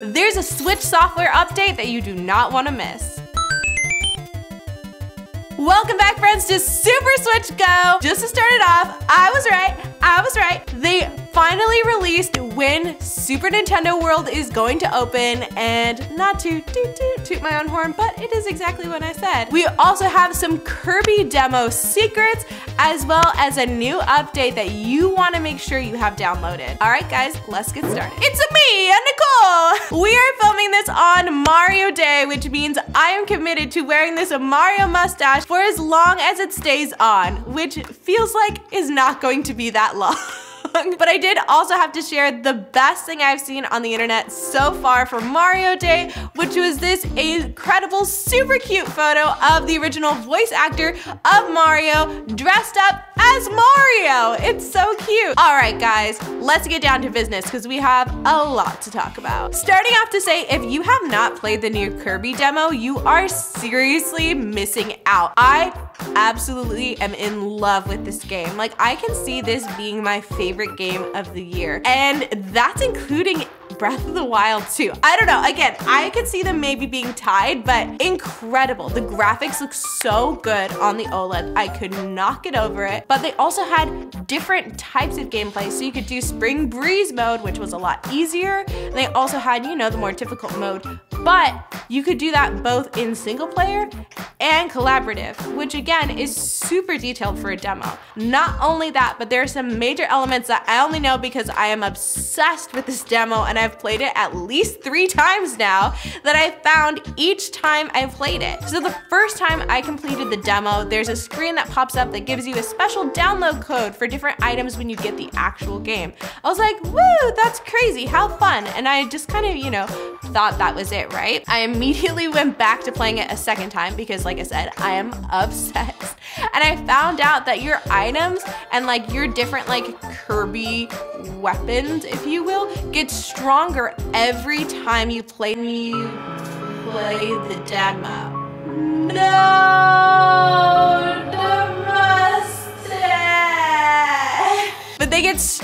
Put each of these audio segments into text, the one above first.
There's a Switch software update that you do not want to miss. Welcome back friends to Super Switch Go! Just to start it off, I was right, I was right. They finally released when Super Nintendo World is going to open and not to toot toot toot my own horn, but it is exactly what I said. We also have some Kirby demo secrets as well as a new update that you want to make sure you have downloaded. All right guys, let's get started. It's me, and Nicole! We are filming this on Mario Day, which means I am committed to wearing this Mario mustache for as long as it stays on, which feels like is not going to be that long. but I did also have to share the best thing I've seen on the internet so far for Mario Day, which was this incredible, super cute photo of the original voice actor of Mario dressed up as Mario. It's so cute. All right, guys, let's get down to business because we have a lot to talk about. Starting off to say, if you have not played the new Kirby demo, you are seriously missing out. I absolutely am in love with this game. Like, I can see this being my favorite game of the year. And that's including Breath of the Wild too. I don't know, again, I could see them maybe being tied, but incredible. The graphics look so good on the OLED. I could not get over it. But they also had different types of gameplay. So you could do Spring Breeze mode, which was a lot easier. And they also had, you know, the more difficult mode. But you could do that both in single player and collaborative, which again is super detailed for a demo. Not only that, but there are some major elements that I only know because I am obsessed with this demo and I've played it at least three times now that I found each time I played it. So the first time I completed the demo, there's a screen that pops up that gives you a special download code for different items when you get the actual game. I was like, woo, that's crazy, how fun. And I just kind of, you know, thought that was it, right? I immediately went back to playing it a second time because like I said, I am obsessed. And I found out that your items and like your different like Kirby weapons, if you will, get stronger every time you play play the demo. No!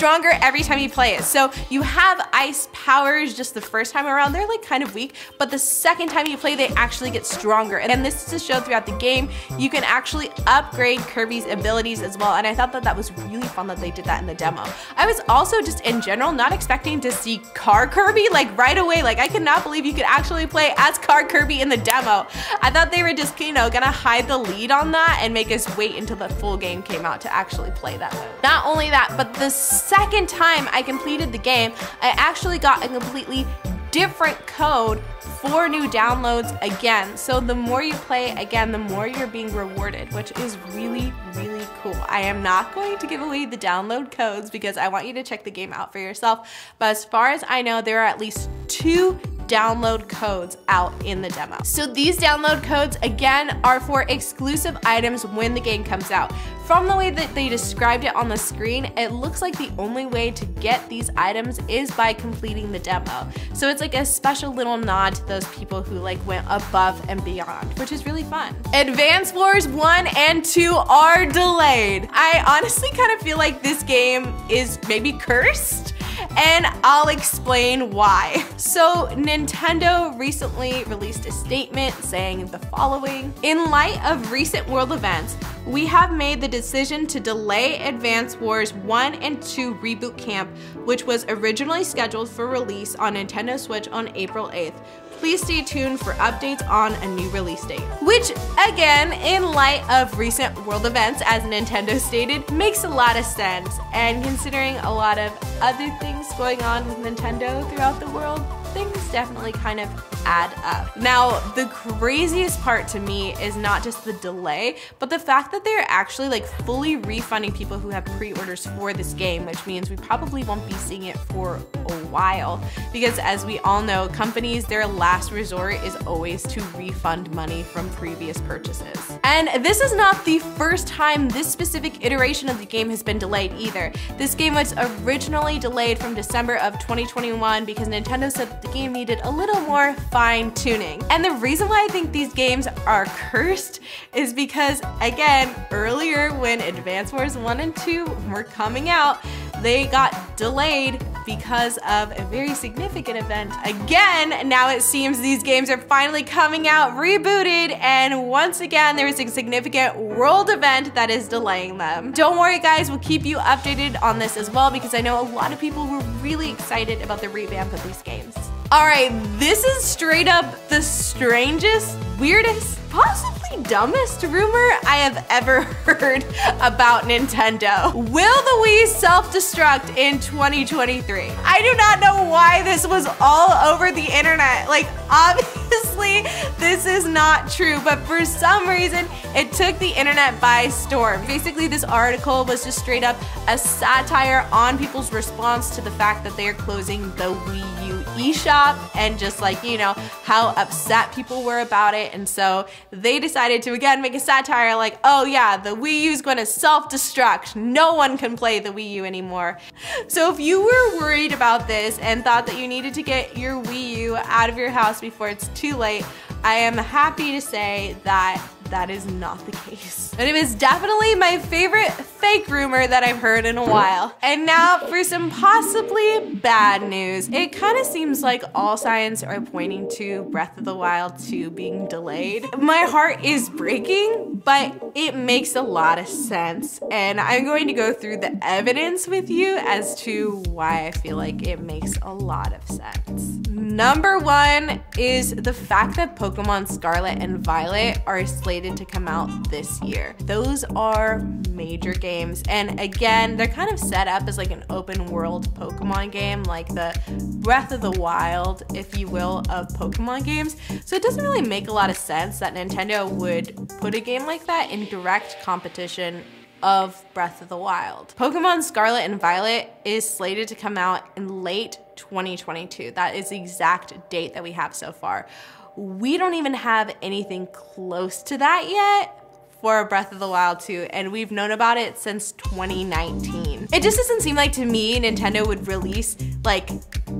Stronger every time you play it. So you have ice powers just the first time around, they're like kind of weak, but the second time you play, they actually get stronger. And this is shown throughout the game. You can actually upgrade Kirby's abilities as well. And I thought that that was really fun that they did that in the demo. I was also just in general not expecting to see Car Kirby like right away. Like I could not believe you could actually play as Car Kirby in the demo. I thought they were just, you know, gonna hide the lead on that and make us wait until the full game came out to actually play that mode. Not only that, but the second time I completed the game, I actually got a completely different code for new downloads again. So the more you play, again, the more you're being rewarded, which is really, really cool. I am not going to give away the download codes because I want you to check the game out for yourself. But as far as I know, there are at least two download codes out in the demo. So these download codes, again, are for exclusive items when the game comes out. From the way that they described it on the screen, it looks like the only way to get these items is by completing the demo. So it's like a special little nod to those people who like went above and beyond, which is really fun. Advance Wars 1 and 2 are delayed. I honestly kind of feel like this game is maybe cursed and I'll explain why. So Nintendo recently released a statement saying the following. In light of recent world events, we have made the decision to delay Advance Wars 1 and 2 Reboot Camp, which was originally scheduled for release on Nintendo Switch on April 8th. Please stay tuned for updates on a new release date. Which, again, in light of recent world events, as Nintendo stated, makes a lot of sense. And considering a lot of other things going on with Nintendo throughout the world, things definitely kind of add up. Now, the craziest part to me is not just the delay, but the fact that they're actually like fully refunding people who have pre-orders for this game, which means we probably won't be seeing it for a while. Because as we all know, companies, their last resort is always to refund money from previous purchases. And this is not the first time this specific iteration of the game has been delayed either. This game was originally delayed from December of 2021 because Nintendo said the game needed a little more fine tuning. And the reason why I think these games are cursed is because, again, earlier when Advance Wars 1 and 2 were coming out, they got delayed because of a very significant event. Again, now it seems these games are finally coming out rebooted and once again there is a significant world event that is delaying them. Don't worry guys, we'll keep you updated on this as well because I know a lot of people were really excited about the revamp of these games. All right, this is straight up the strangest, weirdest, possibly dumbest rumor I have ever heard about Nintendo. Will the Wii self-destruct in 2023? I do not know why this was all over the internet. Like, obviously, this is not true, but for some reason, it took the internet by storm. Basically, this article was just straight up a satire on people's response to the fact that they are closing the Wii U eShop and just like, you know, how upset people were about it. And so they decided to again make a satire like, oh yeah, the Wii U is going to self-destruct. No one can play the Wii U anymore. So if you were worried about this and thought that you needed to get your Wii U out of your house before it's too late, I am happy to say that that is not the case. But it was definitely my favorite fake rumor that I've heard in a while. And now for some possibly bad news. It kind of seems like all signs are pointing to Breath of the Wild 2 being delayed. My heart is breaking, but it makes a lot of sense. And I'm going to go through the evidence with you as to why I feel like it makes a lot of sense. Number one is the fact that Pokemon Scarlet and Violet are slated to come out this year. Those are major games. And again, they're kind of set up as like an open world Pokemon game, like the Breath of the Wild, if you will, of Pokemon games. So it doesn't really make a lot of sense that Nintendo would put a game like that in direct competition of Breath of the Wild. Pokemon Scarlet and Violet is slated to come out in late 2022. That is the exact date that we have so far. We don't even have anything close to that yet for Breath of the Wild 2, and we've known about it since 2019. It just doesn't seem like to me Nintendo would release, like,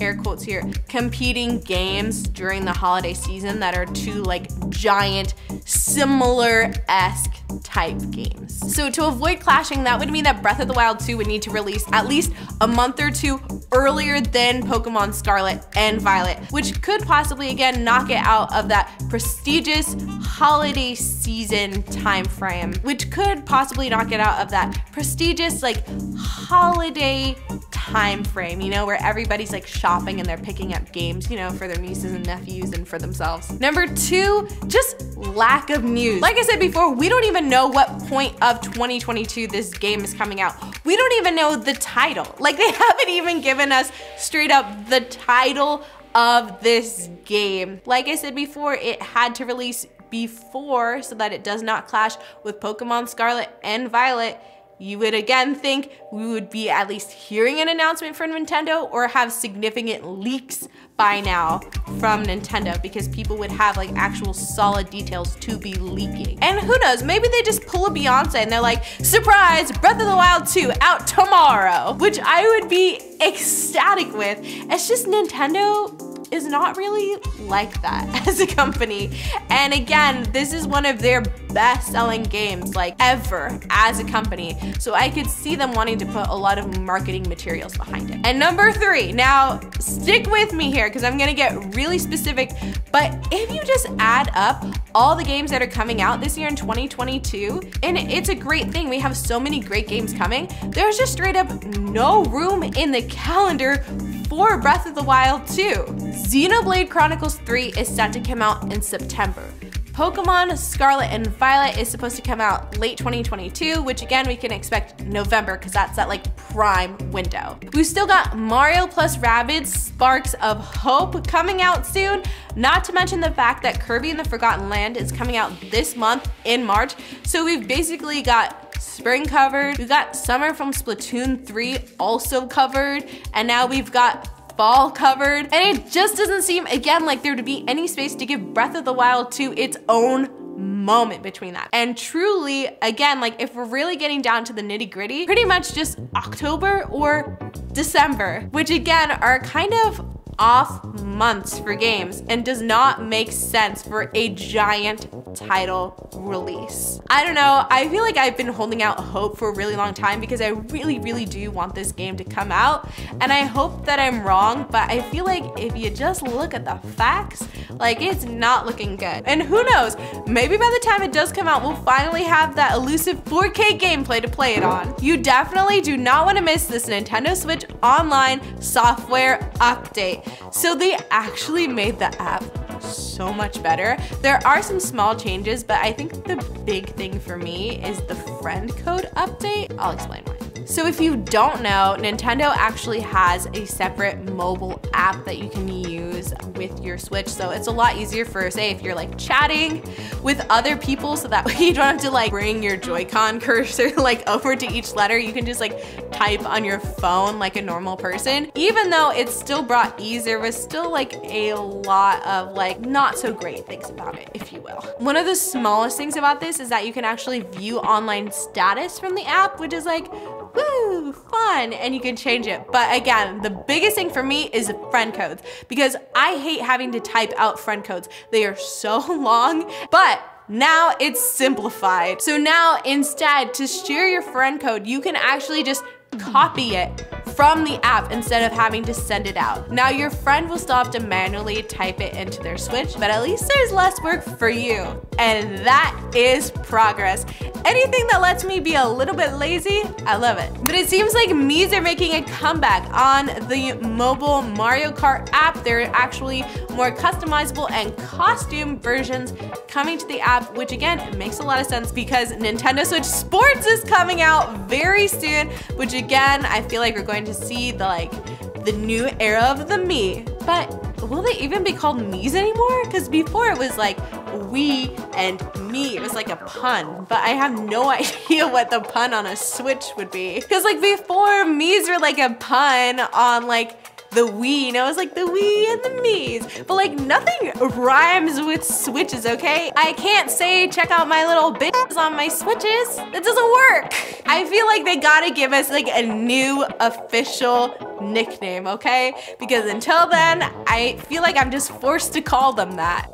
air quotes here, competing games during the holiday season that are two, like, giant, similar-esque type games. So to avoid clashing, that would mean that Breath of the Wild 2 would need to release at least a month or two earlier than Pokemon Scarlet and Violet, which could possibly again knock it out of that prestigious holiday season time frame, which could possibly knock it out of that prestigious like holiday time frame, you know, where everybody's like shopping and they're picking up games, you know, for their nieces and nephews and for themselves. Number two, just lack of news. Like I said before, we don't even know what point of 2022 this game is coming out. We don't even know the title. Like they haven't even given us straight up the title of this game. Like I said before, it had to release before so that it does not clash with Pokemon Scarlet and Violet you would again think we would be at least hearing an announcement from Nintendo or have significant leaks by now from Nintendo because people would have like actual solid details to be leaking. And who knows, maybe they just pull a Beyonce and they're like, surprise, Breath of the Wild 2 out tomorrow, which I would be ecstatic with. It's just Nintendo is not really like that as a company. And again, this is one of their best selling games like ever as a company. So I could see them wanting to put a lot of marketing materials behind it. And number three, now stick with me here because I'm gonna get really specific, but if you just add up all the games that are coming out this year in 2022, and it's a great thing, we have so many great games coming, there's just straight up no room in the calendar for Breath of the Wild 2. Xenoblade Chronicles 3 is set to come out in September. Pokemon Scarlet and Violet is supposed to come out late 2022, which again, we can expect November because that's that like prime window. We've still got Mario plus Rabbids Sparks of Hope coming out soon, not to mention the fact that Kirby and the Forgotten Land is coming out this month in March. So we've basically got spring covered, we've got summer from Splatoon 3 also covered, and now we've got fall covered. And it just doesn't seem, again, like there to be any space to give Breath of the Wild 2 its own moment between that. And truly, again, like if we're really getting down to the nitty gritty, pretty much just October or December, which again are kind of off months for games and does not make sense for a giant title release. I don't know, I feel like I've been holding out hope for a really long time because I really, really do want this game to come out. And I hope that I'm wrong, but I feel like if you just look at the facts, like it's not looking good. And who knows, maybe by the time it does come out, we'll finally have that elusive 4K gameplay to play it on. You definitely do not want to miss this Nintendo Switch Online software update. So they actually made the app so much better. There are some small changes, but I think the big thing for me is the friend code update. I'll explain why. So if you don't know, Nintendo actually has a separate mobile app that you can use with your Switch. So it's a lot easier for, say, if you're like chatting with other people so that way you don't have to like bring your Joy-Con cursor like over to each letter. You can just like type on your phone like a normal person. Even though it's still brought ease, there was still like a lot of like not so great things about it, if you will. One of the smallest things about this is that you can actually view online status from the app, which is like woo, fun, and you can change it. But again, the biggest thing for me is friend codes because I hate having to type out friend codes. They are so long, but now it's simplified. So now instead to share your friend code, you can actually just copy it from the app instead of having to send it out. Now your friend will still have to manually type it into their Switch, but at least there's less work for you. And that is progress. Anything that lets me be a little bit lazy, I love it. But it seems like Mii's are making a comeback on the mobile Mario Kart app. There are actually more customizable and costume versions coming to the app, which again, makes a lot of sense because Nintendo Switch Sports is coming out very soon, which again, I feel like we're going to see the like the new era of the Mii. But will they even be called Mii's anymore? Because before it was like Wii and Mii. It was like a pun, but I have no idea what the pun on a Switch would be. Because like before, Mii's were like a pun on like the Wii, and I was like the Wii and the Mii's. But like nothing rhymes with switches, okay? I can't say check out my little bitches on my switches. That doesn't work. I feel like they gotta give us like a new official nickname, okay? Because until then, I feel like I'm just forced to call them that.